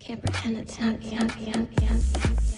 Can't pretend it's not, yeah, yeah, yeah.